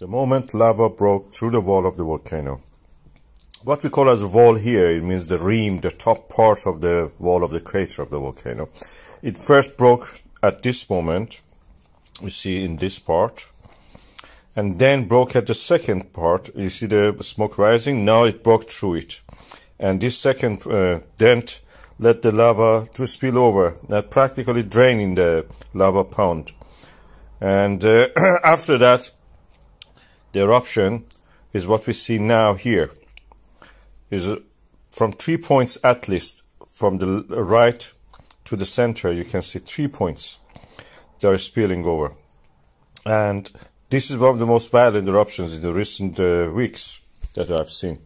the moment lava broke through the wall of the volcano. What we call as a wall here, it means the rim, the top part of the wall of the crater of the volcano. It first broke at this moment, you see in this part, and then broke at the second part. You see the smoke rising, now it broke through it. And this second uh, dent let the lava to spill over, uh, practically draining the lava pond. And uh, after that, the eruption is what we see now here. Is from three points at least, from the right to the center, you can see three points that are spilling over. And this is one of the most violent eruptions in the recent uh, weeks that I've seen.